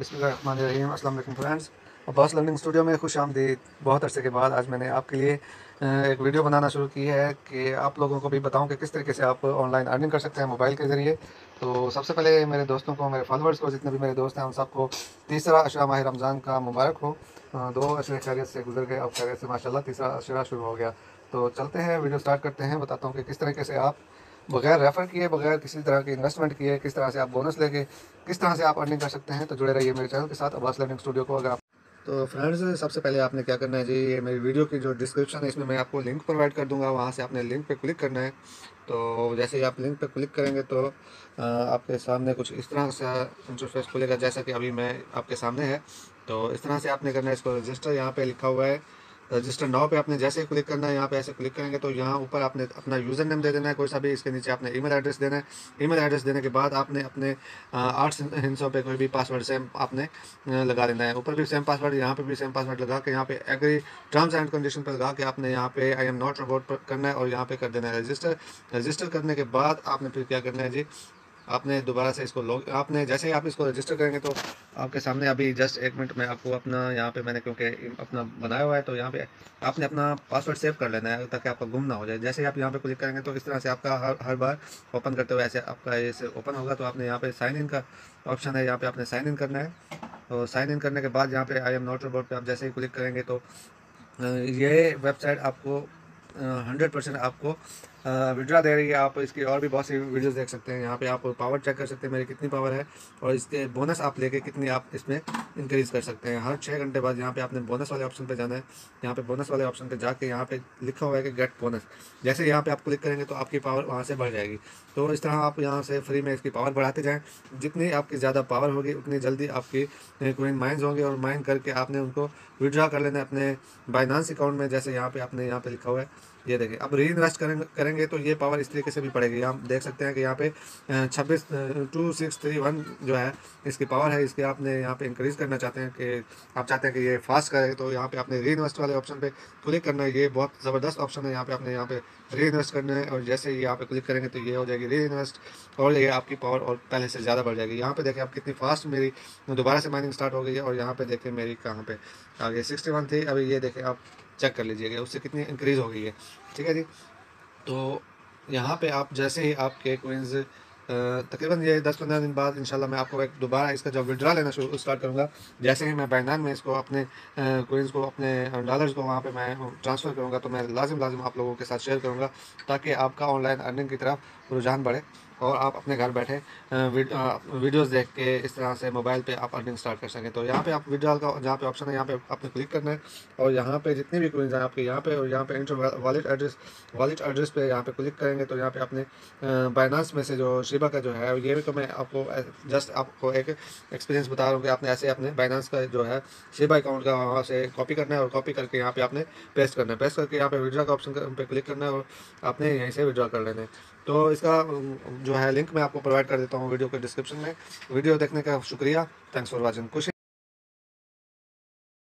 बसमीम असल friends. Abbas learning studio में खुश आमदीद बहुत अरसे के बाद आज मैंने आपके लिए एक वीडियो बनाना शुरू की है कि आप लोगों को भी बताऊँ कि किस तरीके से आप ऑनलाइन अर्निंग कर सकते हैं मोबाइल के ज़रिए। तो सबसे पहले मेरे दोस्तों को, मेरे फॉलोअर्स को, जितने भी मेरे दोस्त हैं, उन सबको तीसरा अशरा माह रमज़ान का मुबारक हो। दो अशरे खैरियत से गुजर गए, अब खैरियत से माशाल्लाह तीसरा अशरा शुरू हो गया। तो चलते हैं, वीडियो स्टार्ट करते हैं, बताता हूँ कि किस तरीके से आप बगैर रेफ़र किए, बगैर किसी तरह की इन्वेस्टमेंट किए, किस तरह से आप बोनस लेके, किस तरह से आप अर्निंग कर सकते हैं तो जुड़े रहिए मेरे चैनल के साथ अब्बास लर्निंग स्टूडियो को अगर आप तो फ्रेंड्स सबसे पहले आपने क्या करना है जी, ये मेरी वीडियो की जो डिस्क्रिप्शन है, इसमें मैं आपको लिंक प्रोवाइड कर दूँगा, वहाँ से आपने लिंक पे क्लिक करना है। तो जैसे ही आप लिंक पे क्लिक करेंगे तो आपके सामने कुछ इस तरह से इंटरफेस खुलेगा, जैसा कि अभी मैं आपके सामने है। तो इस तरह से आपने करना है, इसको रजिस्टर यहाँ पर लिखा हुआ है। रजिस्टर नाव पे आपने जैसे ही क्लिक करना है, यहाँ पे ऐसे क्लिक करेंगे तो यहाँ ऊपर आपने अपना यूज़र नेम दे देना है, कोई सा भी, इसके नीचे आपने ईमेल एड्रेस देना है। ईमेल एड्रेस देने के बाद आपने अपने आठ हिंसों पे कोई भी पासवर्ड सेम आपने लगा देना है। ऊपर भी सेम पासवर्ड यहाँ पे भी सेम पासवर्ड लगा के, यहाँ पे एग्री टर्म्स एंड कंडीशन पर लगा के आपने यहाँ पे आई एम नॉट रोबोट करना है और यहाँ पे कर देना है रजिस्टर रजिस्टर करने के बाद आपने फिर क्या करना है जी आपने दोबारा से इसको लॉग आपने जैसे ही आप इसको रजिस्टर करेंगे तो आपके सामने अभी जस्ट एक मिनट में आपको अपना यहाँ पे मैंने क्योंकि अपना बनाया हुआ है तो यहाँ पे आपने अपना पासवर्ड सेव कर लेना है ताकि आपका गुम ना हो जाए। जैसे ही आप यहाँ पे क्लिक करेंगे तो इस तरह से आपका हर हर बार ओपन करते हुए ऐसे आपका ऐसे ओपन होगा। तो आपने यहाँ पे साइन इन का ऑप्शन है, यहाँ पे आपने साइन इन करना है। तो साइन इन करने के बाद यहाँ पे आई एम नॉट रोबोट पे आप जैसे ही क्लिक करेंगे तो ये वेबसाइट आपको हंड्रेड परसेंट आपको विड्रा दे रही है, आप इसकी और भी बहुत सी वीडियोस देख सकते हैं। यहाँ पे आप पावर चेक कर सकते हैं, मेरी कितनी पावर है और इसके बोनस आप लेके कितनी आप इसमें इंक्रीज़ कर सकते हैं। हर छः घंटे बाद यहाँ पे आपने बोनस वाले ऑप्शन पे जाना है। यहाँ पे बोनस वाले ऑप्शन पे जाके यहाँ पे लिखा हुआ है कि गेट बोनस जैसे यहाँ पे आप क्लिक करेंगे तो आपकी पावर वहाँ से बढ़ जाएगी। तो इस तरह आप यहाँ से फ्री में इसकी पावर बढ़ाते जाएँ। जितनी आपकी ज़्यादा पावर होगी, उतनी जल्दी आपकी कोइन माइंस होंगे और माइन करके आपने उनको विड्रा कर लेना अपने बाइनांस अकाउंट में, जैसे यहाँ पे आपने यहाँ पे लिखा हुआ है। ये देखिए, अब री इन्वेस्ट करेंगे करेंगे तो ये पावर इस तरीके से भी पड़ेगी आप देख सकते हैं कि यहाँ पे छब्बीस टू सिक्स थ्री वन जो है, इसकी पावर है। इसके आपने यहाँ पे इंक्रीज़ करना चाहते हैं कि, आप चाहते हैं कि ये फास्ट करे तो यहाँ पे आपने री इन्वेस्ट वाले ऑप्शन पे क्लिक करना है। ये बहुत ज़बरदस्त ऑप्शन है। यहाँ पे आपने यहाँ पे री इन्वेस्ट करना है और जैसे ही यहाँ पे क्लिक करेंगे तो ये हो जाएगी री इन्वेस्ट और ये आपकी पावर और पहले से ज़्यादा बढ़ जाएगी। यहाँ पे देखें आप कितनी फास्ट मेरी, दोबारा से माइनिंग स्टार्ट हो गई है और यहाँ पे देखें मेरी कहाँ पे आगे सिक्सटी वन थी। अभी ये देखें आप चेक कर लीजिएगा, उससे कितनी इंक्रीज़ हो गई है। ठीक है जी? तो यहाँ पे आप जैसे ही आपके कोइंस तकरीबन ये दस पंद्रह दिन बाद इंशाल्लाह मैं आपको एक दोबारा इसका जब विड्रा लेना शुरू स्टार्ट करूँगा, जैसे ही मैं बैनान में इसको अपने कोइंस को, अपने डॉलर्स को वहाँ पे मैं ट्रांसफ़र करूँगा तो मैं लाजिम लाजिम आप लोगों के साथ शेयर करूँगा, ताकि आपका ऑनलाइन अर्निंग की तरफ़ रुझान बढ़े। और आप अपने घर बैठे वीडियोस देख के इस तरह से मोबाइल पे आप अर्निंग स्टार्ट कर सकें। तो यहाँ पे आप विड्रॉल का, जहाँ पे ऑप्शन है, यहाँ पे आपने क्लिक करना है और यहाँ पे जितने भी कोइंस हैं आपके यहाँ पे और यहाँ पे enter wallet address wallet address पे यहाँ पे क्लिक करेंगे तो यहाँ पे आपने बाइनास में से जो शिबा का जो है, ये भी तो मैं आपको जस्ट आपको एक एक्सपीरियंस बता रहा हूँ कि आपने ऐसे अपने बाइनास का जो है शिबा अकाउंट का वहाँ से कॉपी करना है और कॉपी करके यहाँ पे आपने पेस्ट करना है। पेस्ट करके यहाँ पे विड्रा का ऑप्शन पे क्लिक करना है और आपने यहीं से विड्रा कर लेना है। तो इसका है लिंक मैं आपको प्रोवाइड कर देता हूँ वीडियो के डिस्क्रिप्शन में। वीडियो देखने का शुक्रिया। थैंक्स फॉर वॉचिंग खुशी।